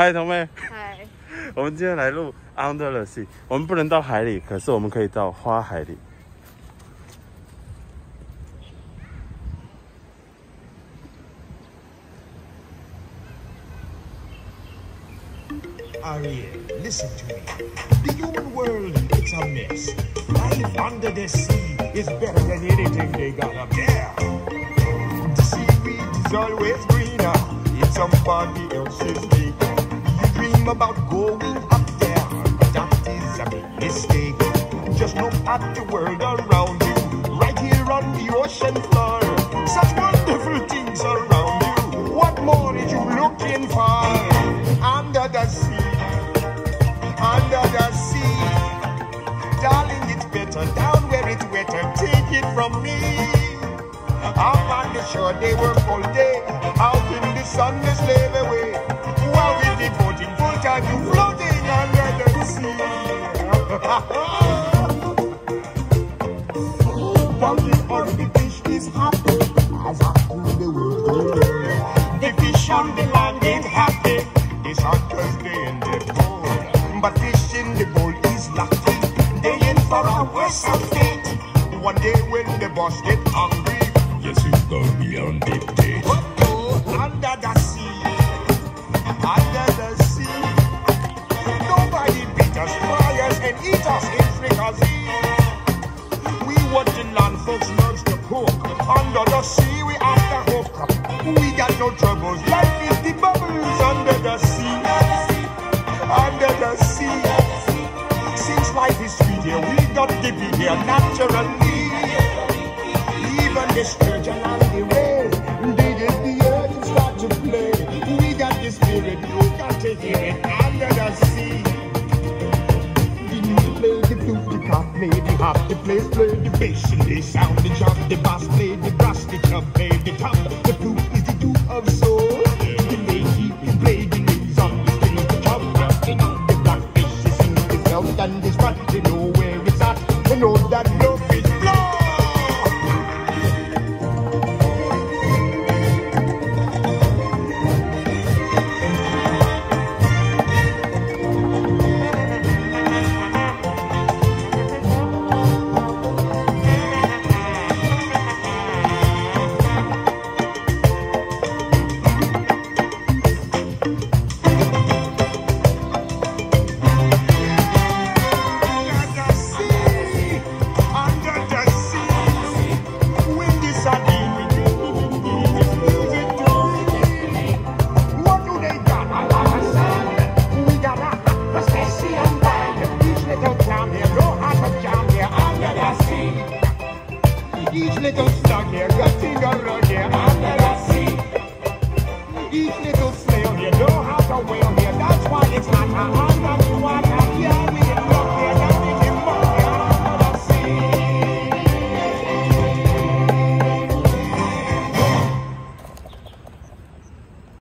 嗨，童妹，嗨，我们今天来录 Under the Sea。我们不能到海里，可是我们可以到花海里。Ariel, listen to me. The human world, it's a mess. Life under the sea is better than anything they got up there. The seaweed is always greener in somebody else's lake. Dream about going up there, but that is a big mistake. Just look at the world around you, right here on the ocean floor. Such wonderful things around you. What more are you looking for? Under the sea, under the sea. Darling, it's better down where it's wetter. Take it from me. Up on the shore, they work all day. Out in the sun, they slave away. While we devoting time floating under the sea. Down on the fish is happy as up to the world. The fish on the land ain't happy. It's 'cause they in the bowl. But fish in the bowl is lucky. They in for a worse fate. One day when the boss get hungry, yes, it's gonna be on big day. In. We land folks to. Under the sea, we hook. We got no troubles. Life is the bubbles under the sea. Under the sea. Since life is here, we got to be here naturally. Even the sturgeon and the play the harp, the place play the bass, and they sound the chop, the bass play the brass, the chub play the top. The flute is the duke of soul. The lady play the leaves on the string, the know the blackfish is in the belt and the here, getting a run here. Each little snail here, know how to whale